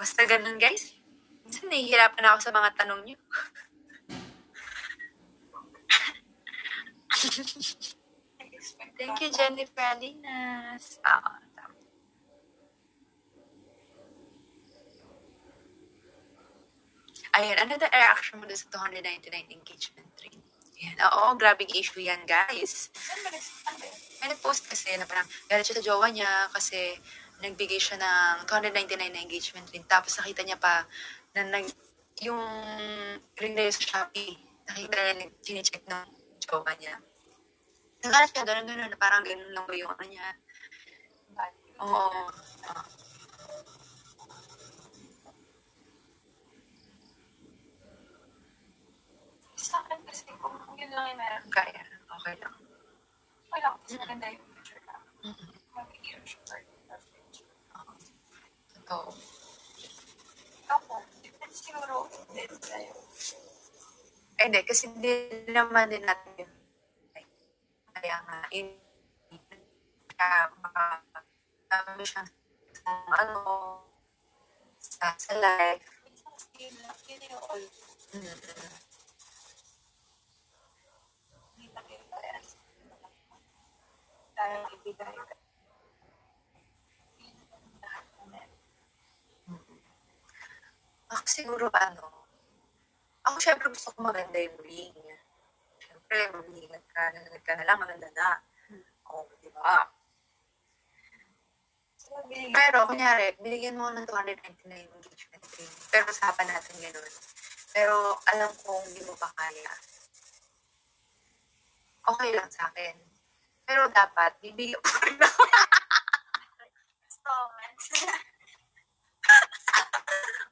Basta ganun, guys. Minsan nahihirapan ako sa mga tanong nyo. Thank you, Jennifer Alinas. Ah, tama. Ayun, ano the reaction mo sa 299 engagement ring? Yan. Oo, grabe issue yan, guys. Ano yun? May nag-post kasi na parang galit siya sa jowa niya kasi nagbigay siya ng 299 na engagement ring. Tapos nakita niya pa na nag, yung ring na yun sa Shopee. Nakita niya, chine-check ng jowa niya. Nagalit siya, ganun ganun, na parang ganun lang ba yung ano niya. Oo. Ah. Sa akin kasi kung yun lang yung meron, Kaya, okay lang. okay lang. Mas maganda yung Totoo. Ako, depende siguro din sa'yo. Ay, hindi, kasi hindi naman din natin Kaya nga, in, kaya baka, dami siyang ano, sa, sa life. Minsan kasi yun lang, yun yung all. Mm. Hindi na kayo parehas. Tayong ibigay. Lahat na meron. Ako siguro, ano, ako syempre gusto ko maganda yung ring. Syempre, magbigay ka na, ka na lang, maganda na. Oo, di ba? Pero, kunyari, binigyan mo ng 299 engagement ring. Pero usapan natin ganun. Pero, alam kong hindi mo pa kaya. Okay lang sa akin. Pero dapat, bibigyan mo rin ako.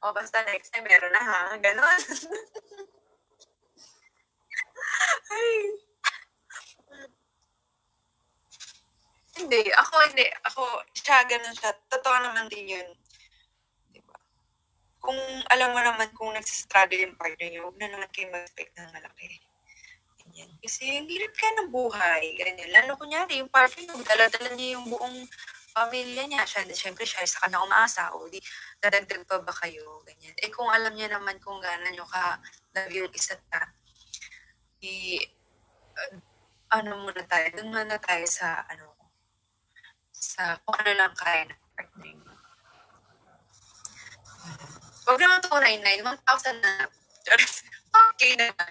O, basta next time, meron na ha. Ganon. Ay. Hindi, ako hindi. Ako, siya, ganun siya. Totoo naman din yun. Di ba? Kung alam mo naman kung nagsistruggle yung partner niyo, huwag na naman kayo mag-expect ng malaki. Ganyan. Kasi ang hirap ka ng buhay. Ganyan. Lalo kunyari, yung partner niyo, dala-dala niya yung buong pamilya niya. Siya, siyempre, siya sa kanya umaasa. O di, dadagdag pa ba kayo? Ganyan. Eh, kung alam niya naman kung gano'n nyo ka love yung isa't ka, i, uh, ano muna tayo, dun muna tayo sa, ano, sa kung ano lang kaya ng partner mo. Huwag naman 299, 1,000 na. okay naman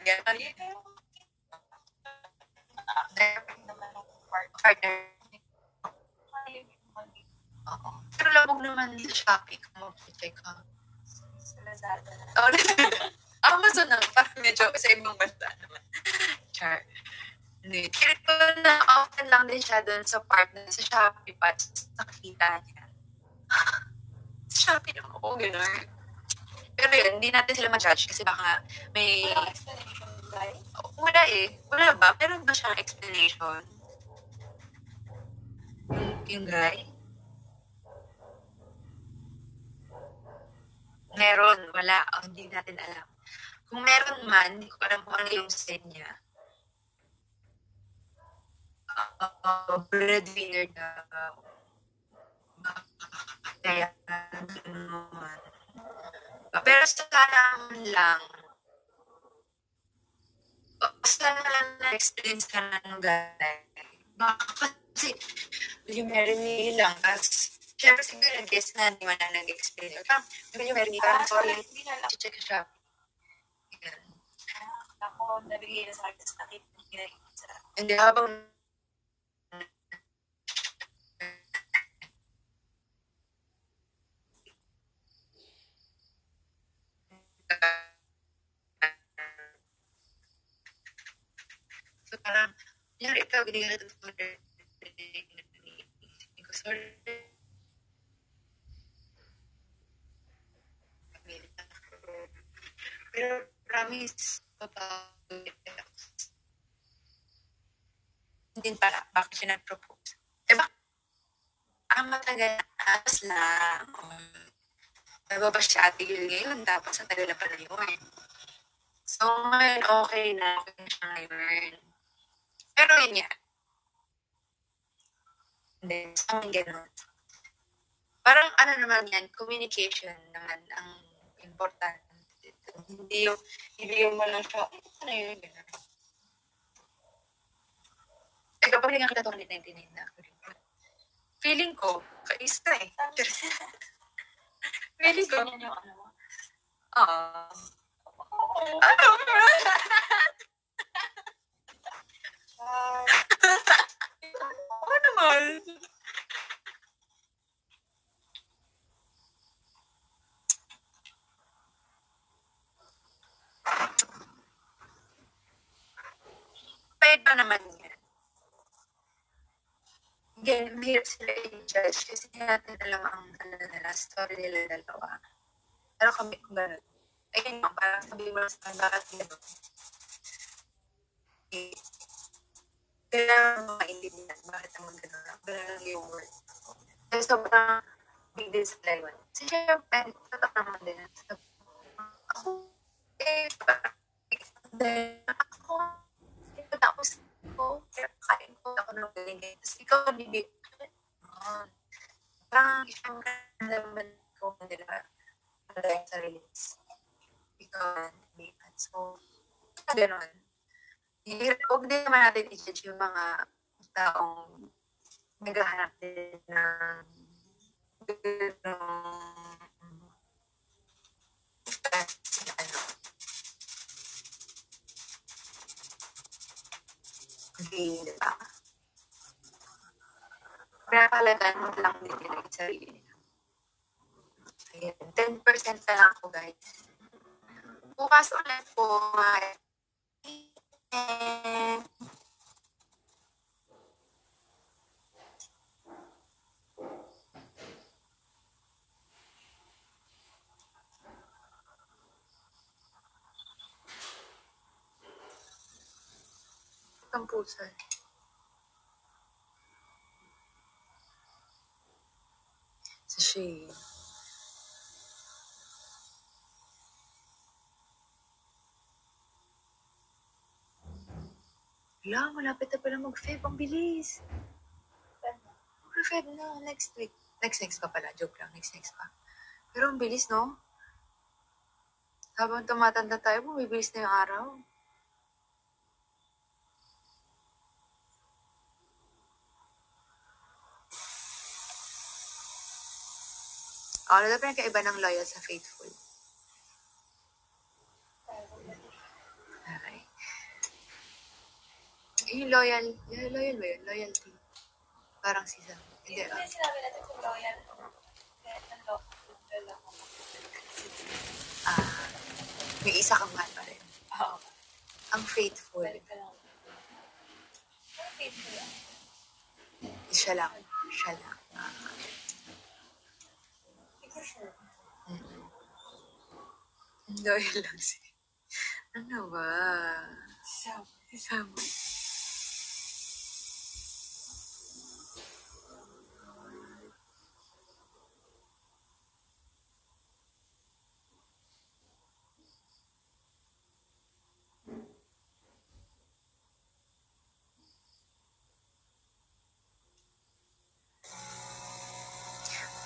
part. Partner. Oo. Pero labog naman sa Shopee kung mag-check ka. sa Lazada na. Oh, Amazon na, parang medyo sa ibang bansa naman. Char. Hindi. Ko na often lang din siya dun sa part na sa Shopee pa, sa kita niya. sa Shopee naman ako, gano'n. Pero yun, hindi natin sila ma-judge kasi baka may... Wala explanation. Wala eh. Wala ba? Meron ba siyang explanation? Yung, yung guy? Meron. Wala. O, hindi natin alam. Kung meron man, hindi ko alam kung ano yung side niya. Uh, breadwinner daw. Kaya, naman. Pero sana lang, sana lang na-experience ka na ng gano'n. Baka kasi, yung meron lang, tapos, syempre siguro nag-guess na, hindi man na nag-experience. Parang, yung meron niya, parang, sorry, Hindi na lang. check siya. Ako, nabigay na sa akin, tapos nakita yung isa. Hindi, habang So, parang, yung ikaw, binigyan na ito sa. Hindi ko, sorry. Pero, promise, totoo. Hindi pala, bakit siya nag-propose? Eh, bak ang matagal na atas lang. Nababa siya ate Gil ngayon, tapos ang tagal na pala yun. So, ngayon, okay na. Okay na siya ngayon. Pero yun nga. Then, amin ganun. parang ano naman yan, communication naman ang important. Hindi yung, ibigay mo lang siya, "Ay, ano yun, gano'n. Eh, kapag hindi nga kita ito kanina, hindi na ako rin. Feeling ko, kaista eh. Feeling ko, yung ano mo. ah, ano? Oo naman. Pwede pa naman yan. Again, mahirap sila i-judge kasi hindi natin alam ang ano nila, story nila dalawa. Pero kami, kung gano'n, ayun lang, parang sabi mo sa akin, bakit gano'n? Eh, kailangan mo maintindihan bakit naman. Gano'n lang yung word. Kasi sobrang big deal sa Taiwan. Kasi syempre, totoo naman din. Ako, eh, then, ako, tapos ko, kaya kain ko, ako nang galing. Tapos ikaw, bibi, ah, parang isang naman ko nila, wala yung sarili. Ikaw, bibigan. So. Hirap, huwag din naman natin i-judge yung mga taong naghahanap din ng ano, di ba? Kaya palagaan mo lang din nila yung sarili nila. Ayan, 10% na lang ako, guys. Bukas ulit po, mga eh, pusa. Sa shade. Wala, malapit na pala mag-feb. Ang bilis. Mag-feb na, next week. Next, next pa pala. Joke lang, next, next pa. Pero ang bilis, no? Habang tumatanda tayo, bumibilis na yung araw. Oh, ano daw pinagkaiba ng loyal sa faithful? Yung loyal, yung loyal ba yun? Loyalty. Parang si Sam. Hindi, ko ah. na sinabi natin kung loyal. Kaya naloko. Naloko. ah, may isa kang mahal pa rin. Oo. Ang faithful. Balik ka lang. Ang faithful lang. Siya lang. Siya lang. Ah, sure. Loyal lang si... Ano ba? So, Sam.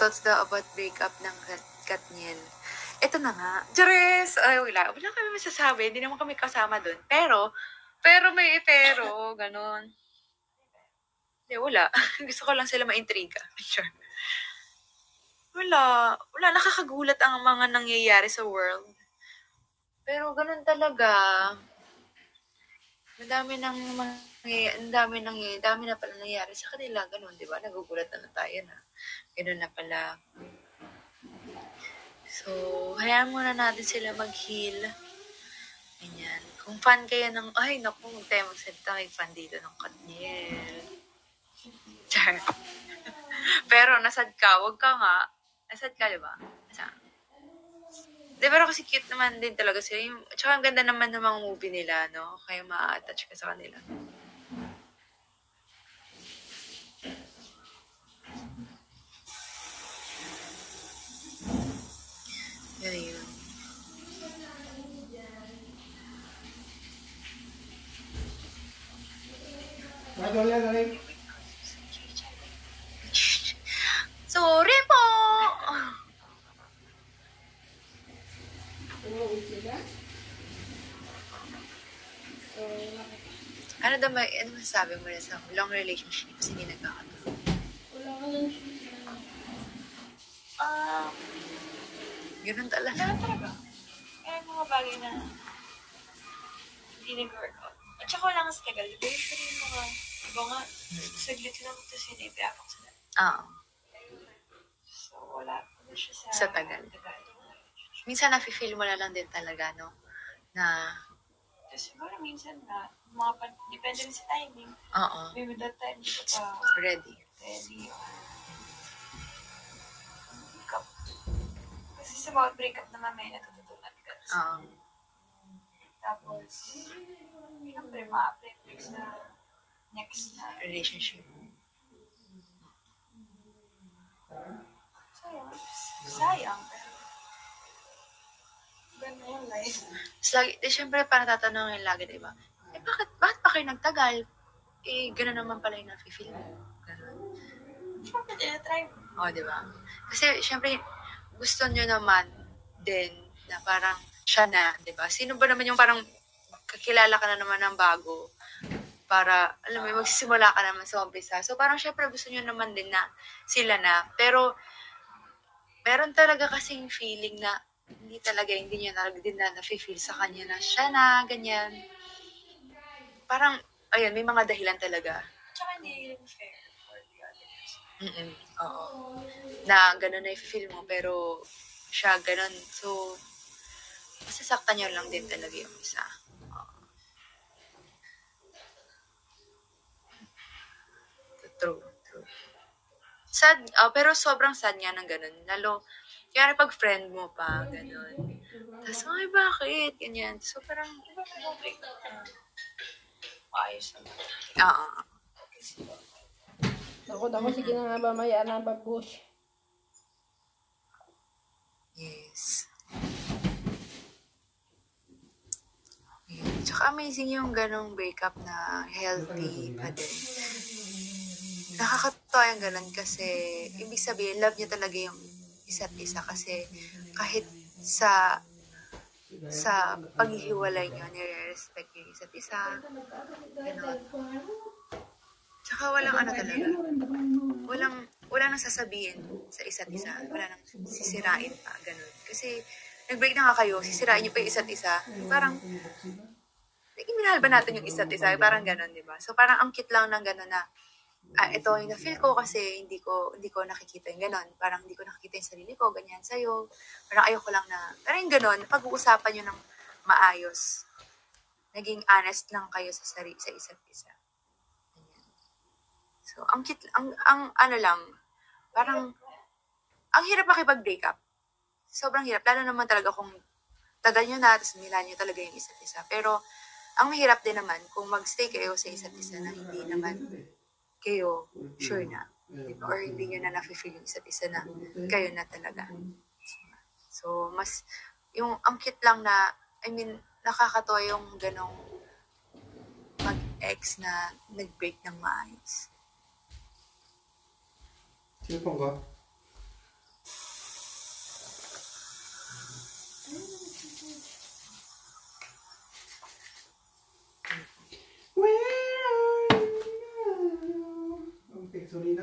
Thoughts daw about breakup ng Kat- Katniel. Ito na nga. Charis! Ay, wala. Wala kami masasabi. Hindi naman kami kasama doon. Pero, pero may pero. Ganon. Hindi, wala. Gusto ko lang sila maintriga. Sure. Wala. Wala. Nakakagulat ang mga nangyayari sa world. Pero ganun talaga. Madami nang mangyayari, ang dami nang ang dami na pala nangyayari sa kanila. Ganun, di ba? Nagugulat na, na tayo na. Ganun na pala. So, hayaan muna natin sila mag-heal. Ganyan. Kung fan kayo ng, ay, naku, huwag tayo magsalita kay fan dito ng Katniel. Char. pero, nasad ka, wag ka nga. Nasad ka, di ba? Nasa. Di, pero kasi cute naman din talaga sila. Tsaka ang ganda naman ng mga movie nila, no? Kaya ma-attach ka sa kanila. area. Sorry po! Ano daw may, ano masasabi mo na sa long relationship kasi hindi nagkakataon? Wala ka lang siya. Ah, Ganun talaga. Wala talaga. Kaya mga bagay na hindi nag-work out. At saka wala nga sa tagal. Diba usually yung mga iba nga, saglit lang ito sinipiapak sila. Oo. So, wala pa siya sa, Sa tagal. Minsan nafe-feel mo na lang din talaga, no? Na, Tapos siguro minsan na, mga pan, depende rin sa timing. oo, Maybe that time, hindi ko pa ready. ready or Kasi sa bawat breakup naman may natututunan ka. Oo. Tapos, siyempre, ma-apply sa next na Relationship. Sayang. Sayang. Pero, ganda yung life. Tapos lagi, di syempre parang tatanungin lagi, di ba? Eh, bakit, bakit pa kayo nagtagal? Eh, gano'n naman pala yung nafe-feel mo. Gano'n. Siyempre, tinatry mo. Oo, di ba? Kasi, syempre, gusto nyo naman din na parang siya na, di ba? Sino ba naman yung parang kakilala ka na naman ng bago para, alam mo, magsisimula ka naman sa umpisa. So, parang syempre gusto nyo naman din na sila na. Pero, meron talaga kasing feeling na hindi talaga, hindi niya talaga din na nafe-feel sa kanya na siya na, ganyan. Parang, ayun, may mga dahilan talaga. Tsaka hindi fair for the others. Mm Oo. Na gano'n na i-feel mo, pero siya gano'n. So, masasaktan niyo lang din talaga yung isa. Oo. True, true. Sad, oh, pero sobrang sad nga ng gano'n. Lalo, kaya pag friend mo pa, gano'n. Tapos, ay, bakit? Ganyan. So, parang, breakup na maayos naman. oo. Ako, ako, sige na nga ba, maya na ba. Yes. Tsaka amazing yung ganong breakup na healthy pa din. Nakakatawa yung ganon kasi ibig sabihin, love niya talaga yung isa't isa kasi kahit sa sa paghihiwalay niyo, nire-respect yung isa't isa. Ganon. Tsaka walang ano talaga. Walang, wala nang sasabihin sa isa't isa. Wala nang sisirain pa. Ganun. Kasi, nag-break na nga kayo, sisirain niyo pa yung isa't isa. Parang, naging minahal ba natin yung isa't isa? Parang ganun, di ba? So, parang ang cute lang ng ganun na, ah, ito yung na-feel ko kasi hindi ko hindi ko nakikita yung ganun. Parang hindi ko nakikita yung sarili ko, ganyan sa'yo. Parang ayoko lang na, parang yung ganun, pag-uusapan nyo ng maayos. Naging honest lang kayo sa, sari, sa isa't isa. So, ang cute, ang, ang ano lang, parang, ang hirap makipag-break up. Sobrang hirap. Lalo naman talaga kung tagal nyo na, tapos nila nyo talaga yung isa't isa. Pero, ang mahirap din naman kung magstay kayo sa isa't isa na hindi naman kayo sure na. Diba? Or hindi nyo na nafe-feel yung isa't isa na kayo na talaga. So, mas, yung, ang cute lang na, I mean, nakakatawa yung ganong mag-ex na nag-break ng maayos. 1번가? Where are you? Ang pekso rin.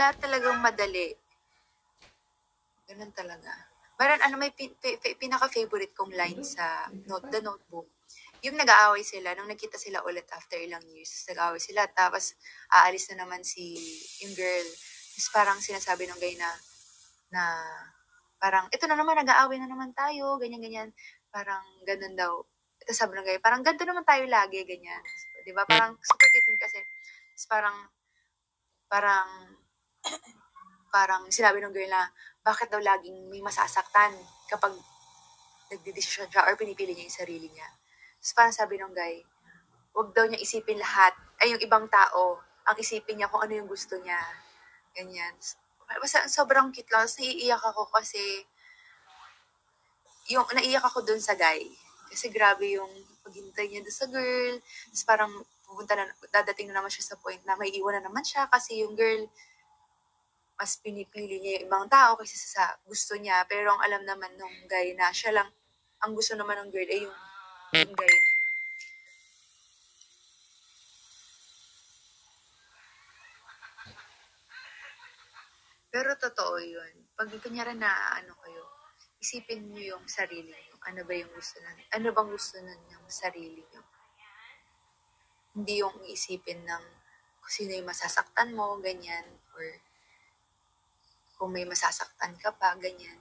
Wala talagang madali. Ganun talaga. Meron, ano, may pin, pi- pi- pinaka-favorite kong line sa note, The Notebook. Yung nag-aaway sila, nung nagkita sila ulit after ilang years, nag-aaway sila, tapos aalis na naman si, yung girl. Tapos parang sinasabi ng guy na, na, parang, ito na naman, nag-aaway na naman tayo, ganyan-ganyan. Parang, ganun daw. Ito sabi ng guy, parang ganito naman tayo lagi, ganyan. Di ba? Parang, super cute nun kasi. Tapos parang, parang, parang sinabi ng girl na, bakit daw laging may masasaktan kapag nagdidesisyon siya or pinipili niya yung sarili niya. Tapos parang sabi ng guy, wag daw niya isipin lahat, ay yung ibang tao, ang isipin niya kung ano yung gusto niya. Ganyan. Basta sobrang cute lang. Tapos naiiyak ako kasi yung naiiyak ako dun sa guy. Kasi grabe yung paghintay niya doon sa girl. Tapos parang pupunta na, dadating na naman siya sa point na may iwan na naman siya kasi yung girl mas pinipili niya yung ibang tao kaysa sa gusto niya. Pero ang alam naman nung guy na siya lang, ang gusto naman ng girl ay yung, yung guy na. Pero totoo yun. Pag kunyari na ano kayo, isipin niyo yung sarili niyo. Ano ba yung gusto na, ano bang gusto na ng sarili niyo? Hindi yung isipin ng kung sino yung masasaktan mo, ganyan, or kung may masasaktan ka pa, ganyan.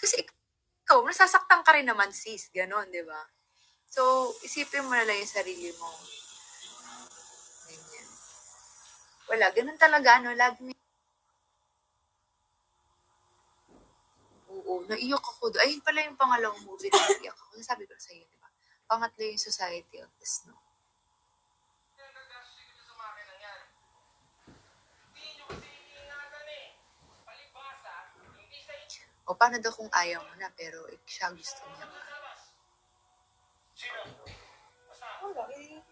Kasi ikaw, nasasaktan ka rin naman sis, ganon, di ba? So, isipin mo na lang yung sarili mo. Ganyan. Wala, ganun talaga, ano, lagi may Oo, naiyak ako. Ayun pala yung pangalawang movie na naiyak ako. Sabi ko sa iyo, di ba? Pangatlo yung Society of the Snow. O paano daw kung ayaw mo na pero eh, siya gusto niya pa? Wala, eh.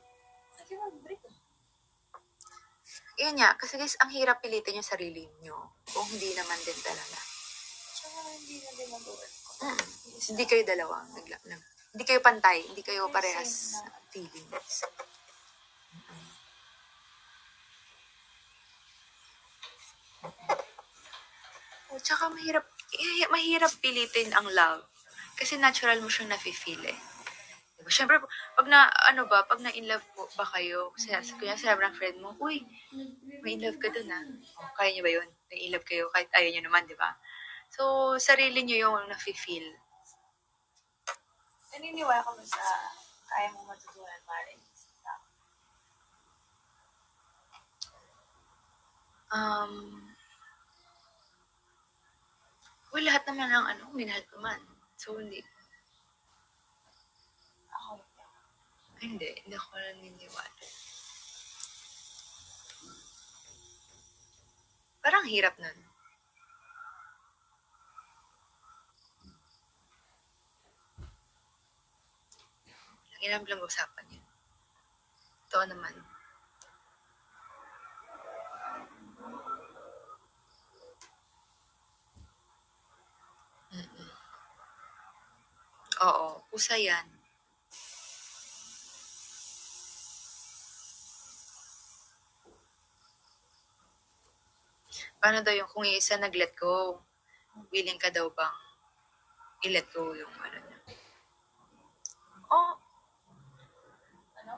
Kasi mag-break. Yun nga, kasi guys, ang hirap pilitin yung sarili nyo kung hindi naman din talaga. Tsaka hindi na din mag-work. Mm. Hindi kayo dalawa. Nagla, nag, hindi kayo pantay. Hindi kayo parehas feelings. Oh, tsaka mahirap, eh, mahirap pilitin ang love. Kasi natural mo siyang nafe-feel eh. Diba? Siyempre, pag na, ano ba, pag na-in love po ba kayo, kasi kunya sinabi ng friend mo, uy, may in love ka dun ah. Oh, kaya niyo ba yun? Na-in love kayo, kahit ayaw niyo naman, di ba? So, sarili niyo yung nafe-feel. Naniniwala ba sa kaya mo matutunan marriage? Um, well, lahat naman ng ano, minahal ko man. So, hindi. Ako, hindi. Hindi ako naniniwala. Parang hirap nun. Lagi namin lang usapan yun. Ito naman. Oo, usa yan. Paano daw yung kung yung isa nag-let go? Willing ka daw bang i-let go yung ano niya? Oh, Ano?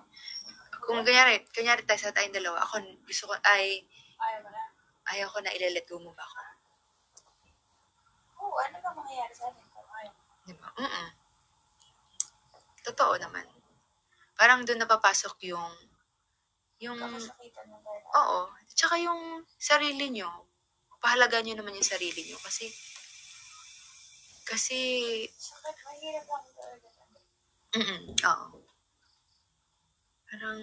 kung kanyari, kanyari tayo sa tayong dalawa, ako gusto ko, ay, Ayaw mo na. ayaw ko na i-let go mo ba ako? Oo, ano ba mangyayari sa atin kung ayaw mo? Di ba? Mm Totoo naman. Parang doon napapasok yung, yung, oo, tsaka yung sarili nyo, pahalaga nyo naman yung sarili nyo kasi, kasi, mm oo. Parang,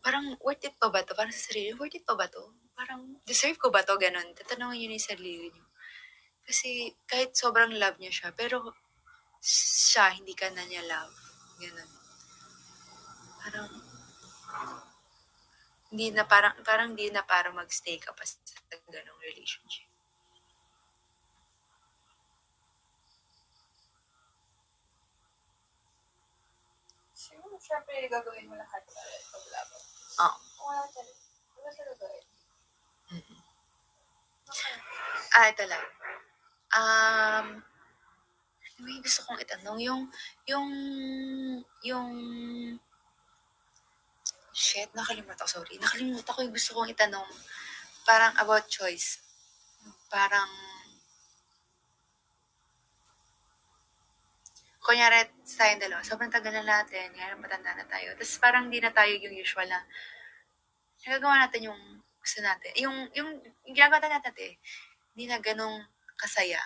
parang worth it pa ba to? Parang sa sarili, worth it pa ba to? Parang, deserve ko ba to? Ganon. Tatanungin na yung sarili nyo. Kasi, kahit sobrang love nyo siya, pero, siya, hindi ka na niya love. Ganon. Parang, hindi na parang, parang hindi na para magstay ka pa sa ganong relationship. Siguro, syempre, gagawin mo lahat para ipaglaban. Oo. Kung wala talaga, wala talaga eh. Okay. Ah, ito lang. Um, may gusto kong itanong. Yung, yung, yung, shit, nakalimutan ko, sorry. Nakalimutan ko yung gusto kong itanong. Parang about choice. Parang, kunyari, tayong dalawa, sobrang tagal na natin, ngayon matanda na tayo. Tapos parang di na tayo yung usual na, nagagawa natin yung gusto natin. Yung, yung, yung ginagawa natin eh, hindi na ganong kasaya.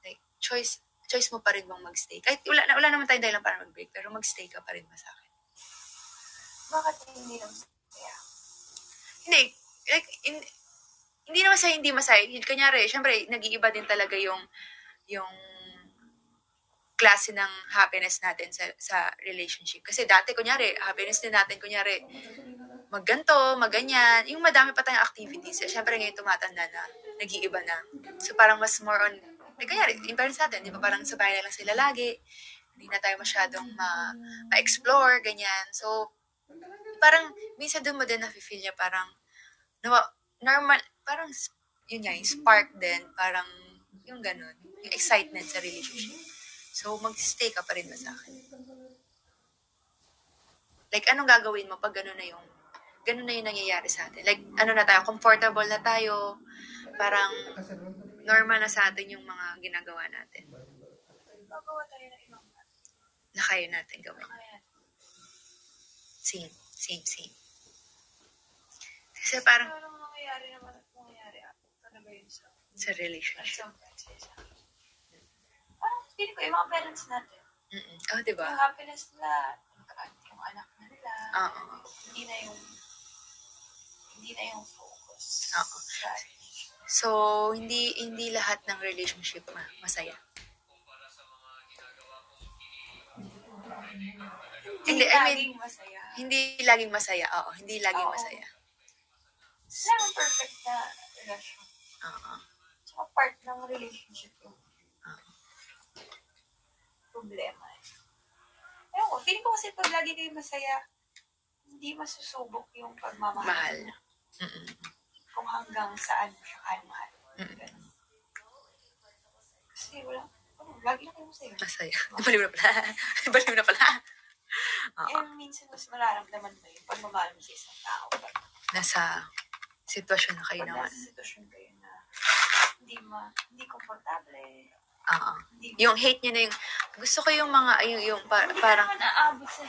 Like, choice, choice mo pa rin bang magstay. Kahit wala, wala naman tayong dahilan para mag-break, pero magstay ka pa rin ba sa akin? Bakit hindi lang kaya? Hindi, like, in, hindi naman sa hindi masaya. Kunyari, syempre, nag-iiba din talaga yung, yung klase ng happiness natin sa, sa relationship. Kasi dati, kunyari, happiness din natin, kunyari, magganto, maganyan, yung madami pa tayong activities. Siyempre ngayon tumatanda na, nag-iiba na. So parang mas more on, eh, kunyari, yung parents natin, di ba parang sa bahay na lang sila lagi, hindi na tayo masyadong ma, ma-explore, ganyan. So, parang, minsan doon mo din nafe-feel niya parang, nawa, normal, parang, yun nga, yung spark din, parang, yung ganun, yung excitement sa relationship. So, mag-stay ka pa rin ba sa akin? Like, anong gagawin mo pag gano'n na yung, gano'n na yung nangyayari sa atin? Like, ano na tayo, comfortable na tayo, parang normal na sa atin yung mga ginagawa natin Magawa tayo ng ibang na kaya natin gawin. Same, same, same. Kasi parang nung nangyayari naman at nangyayari, ah, talaga yun sa sa relationship. Parang feeling ko yung mga parents natin, Mm-mm. Oh, di ba? yung happiness nila, yung, anak na nila, Oo. hindi na yung hindi na yung focus. Oo. Sa So, hindi hindi lahat ng relationship ma- masaya. Hindi, Hindi, I mean, laging masaya. Hindi laging masaya. Oo, hindi laging Oo. masaya. Ang perfect na relasyon. Oo. Tsaka part ng relationship yung Oo. problema. eh. Ewan ko, feeling ko kasi pag lagi kayo masaya, hindi masusubok yung pagmamahal. Mahal. Mm-mm. Kung hanggang saan mo siya kaya mahal. Mm. Ganun. Kasi wala, ano, lagi na kayo masaya. Masaya. Baliw na pala. Baliw na pala. Oo. Eh, minsan mas mararamdaman mo yung pagmamahal mo sa isang tao. Pag Nasa sitwasyon na kayo pag naman. nasa sitwasyon kayo na hindi ma, hindi komportable, Oo. hindi Yung hate niya na yung, gusto ko yung mga, yung, yung pa- Hindi parang naman naabot sa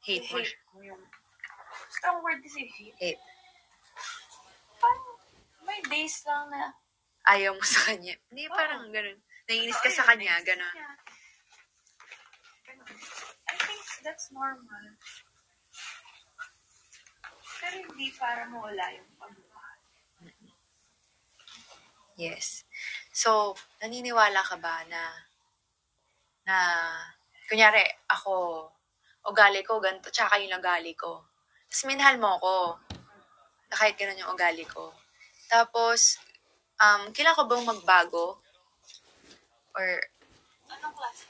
hate mo. hate mo yung strong word kasi hate. Hate. May days lang na Ayaw mo sa kanya. Hindi, parang ganun. Naiinis ka sa kanya, ganun. Yeah. Ganun. I think that's normal. Pero hindi para mawala yung pagmamahal. Yes. So, naniniwala ka ba na, na, kunyari, ako, ugali ko, ganito, tsaka yung ugali ko. Tapos minahal mo ako, na kahit ganun yung ugali ko. Tapos, um, kailangan ko bang magbago? Or, Anong klase?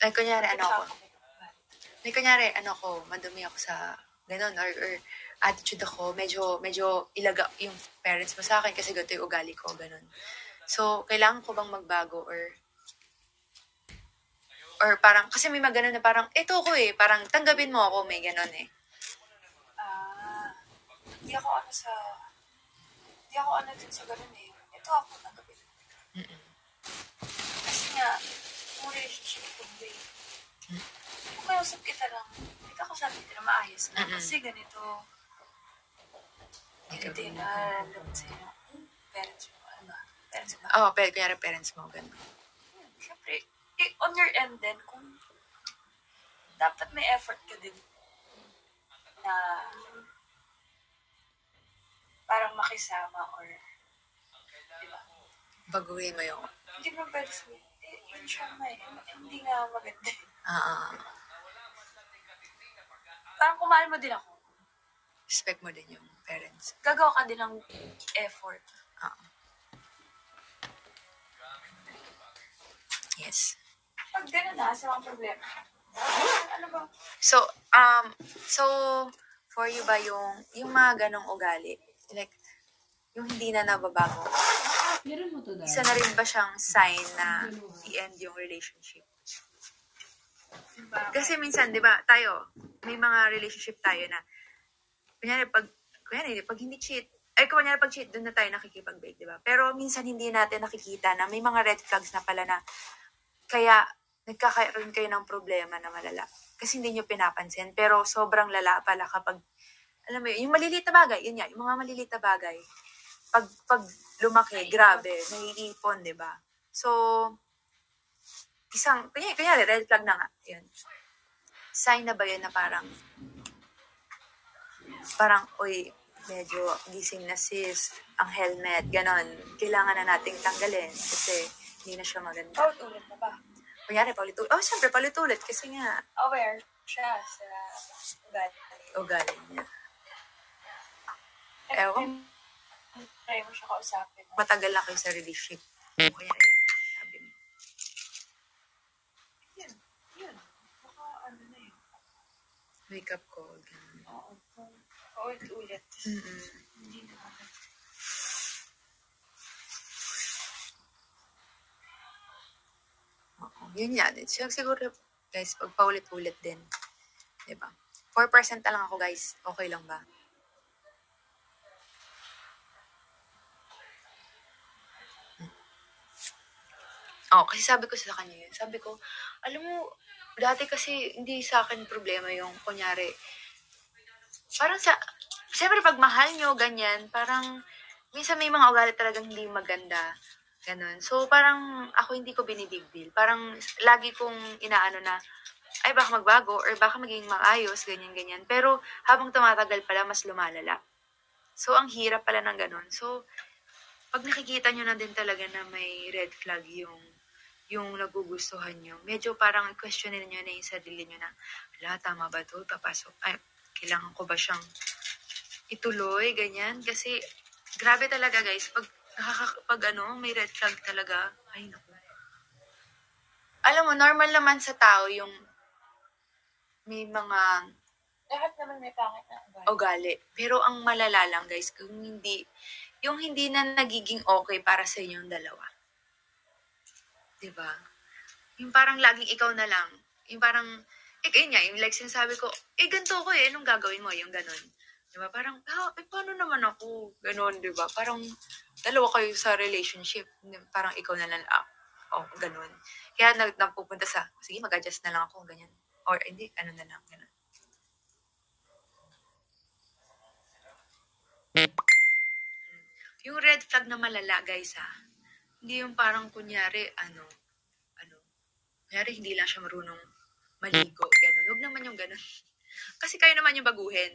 like, kunyari, ano ako, like, kunyari, ano ko, madumi ako sa, ganun, or, or, attitude ako, medyo, medyo ilaga yung parents mo sa akin kasi ganito yung ugali ko, ganun. So, kailangan ko bang magbago or or parang, kasi may mga ganun na parang, eto ko eh, parang tanggapin mo ako, may ganun eh. Ah, hindi ako ano sa, hindi ako ano din sa ganun eh. Ito ako nagabit. Mm-mm. Kasi nga, yung relationship ko ba eh. Kung kausap kita lang, hindi ka kausap kita na maayos na. Mm-mm. Kasi ganito, Hindi ka ba- nararamdaman sa'yo. Parents mo, ano ba? Parents mo. Oo, oh, pero kunyari parents mo, ganun. Siyempre, eh, on your end din, kung dapat may effort ka din na parang makisama or di ba? Baguhin mo yung, Hindi mo pwede sabihin, eh, yun siya nga eh, hindi nga maganda. ah, ah, Parang kumahal mo din ako. respect mo din yung parents. Gagawa ka din ng effort. Ah. Yes. Pag gano'n na, sa mga problema, ano ba? So, um, so, for you ba yung, yung mga ganong ugali, like, yung hindi na nababago, Meron mo to dahil. isa na rin ba siyang sign na i-end yung relationship? Kasi minsan, di ba, tayo, may mga relationship tayo na, kunyari, pag, kunyari, pag hindi cheat, ay, kunyari, pag cheat, doon na tayo nakikipag-break, di ba? Pero minsan hindi natin nakikita na may mga red flags na pala na, kaya, nagkakaroon kayo ng problema na malala. Kasi hindi nyo pinapansin. Pero sobrang lala pala kapag, alam mo yun, yung maliliit na bagay, yun nga, yung mga maliliit na bagay, pag, pag lumaki, grabe, naiipon, di ba? So, isang, kunyari, kunyari, red flag na nga, yun. Sign na ba yun na parang, parang, uy, medyo gising na sis, ang helmet, ganon. Kailangan na nating tanggalin kasi hindi na siya maganda. Out ulit na ba? Kunyari, paulit-ulit. Oh, syempre, paulit-ulit kasi nga, Aware siya sa ugali. ugali niya. Ewan. Try mo siya kausapin. Matagal na kayo sa relationship. O kaya, eh, sabi mo. Yun. Yun. Baka ano na yun. Wake up call. ganun. Oo. Tapos Mm-mm. hindi naman. Oo. Yun yan. Sig- Siguro, guys, pag paulit-ulit din. Diba? 4% na lang ako, guys. Okay lang ba? Oh, kasi sabi ko sa kanya yun. Sabi ko, alam mo, dati kasi hindi sa akin problema yung, kunyari, parang sa, siyempre pag mahal nyo, ganyan, parang, minsan may mga ugali talagang hindi maganda. Ganon. So, parang ako hindi ko binibig. Parang lagi kong inaano na, ay baka magbago or baka maging maayos, ganyan-ganyan. Pero habang tumatagal pala, mas lumalala. So, ang hirap pala ng ganon. So, pag nakikita nyo na din talaga na may red flag yung yung nagugustuhan nyo, medyo parang questionin nyo na yung sarili nyo na, wala, tama ba to? Papasok, ay, kailangan ko ba siyang ituloy, ganyan. Kasi, grabe talaga guys, pag, pag ano, may red flag talaga, ay naku. Alam mo, normal naman sa tao yung may mga Lahat naman may pangit na ugali. ugali. Pero ang malala lang guys, kung hindi, yung hindi na nagiging okay para sa inyong dalawa. 'Di ba? Yung parang laging ikaw na lang. Yung parang, eh, yun nga, yung like sinasabi ko, eh, ganito ko eh, anong gagawin mo? Yung ganon. 'Di ba? Parang, ah, eh, paano naman ako? Ganon, 'di ba? Parang, dalawa kayo sa relationship. Parang ikaw na lang, ah, oh, ganon. Kaya nag, napupunta sa, sige, mag-adjust na lang ako, ganyan. Or, hindi, ano na lang, ganon. Yung red flag na malala, guys, ha? Hindi yung parang kunyari, ano, ano, kunyari hindi lang siya marunong maligo, gano'n. Huwag naman yung gano'n. Kasi kayo naman yung baguhin.